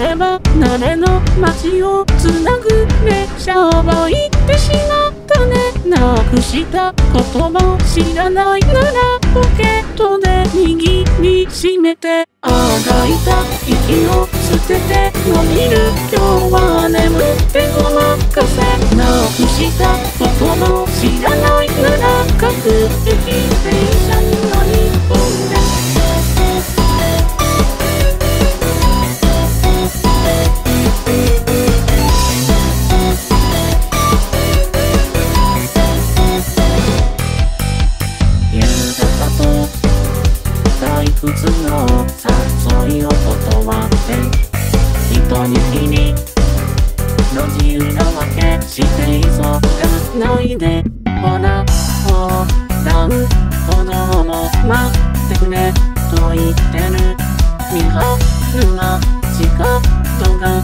れば慣れの街をつなぐ列車は行ってしまったね。なくした言葉知らない。ならポケットで握りしめて。あがいた息を捨てて伸びる今日は眠ってごまかせ。なくした言葉知らない。なら各駅普通の誘いを断って人に気にの自由なわけしていそう。がないでほら横断歩道も待ってくれと言ってる見張るが近とが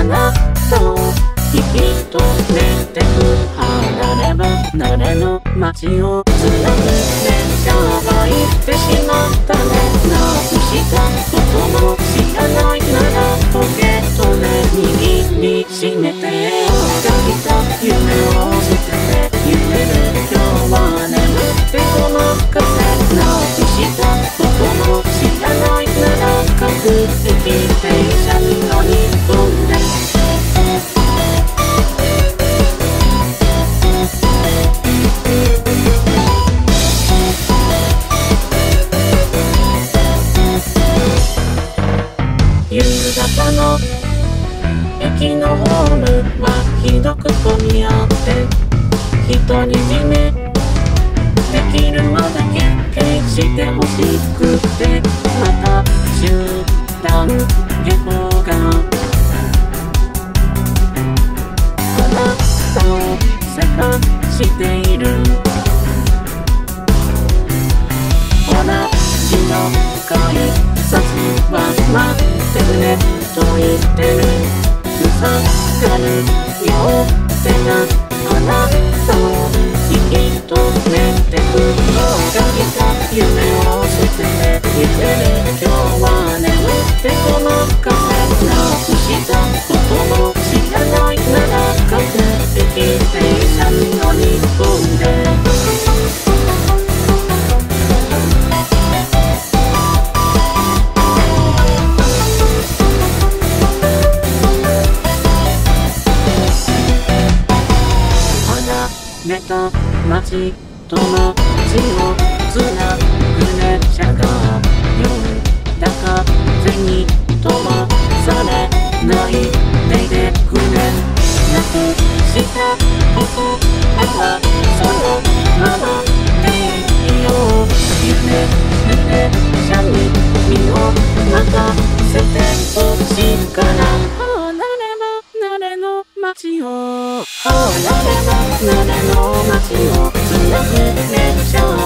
あなたを引き止めてく離れば慣れの街をつなぐ方の駅のホームはひどく混み合って人にじめできるのだけ決してほしくてまた集団下校があなたをせかしているてごまかせなくしたことも知らないなら各駅停車に乗り込んでれた街と街をつなぐ列車が風に飛ばされないでいてくれなくした。ことはそのままでいいよ夢夢車に身を任せてほしいから離れば慣れの街を離れば慣れの街をつなぐ列車は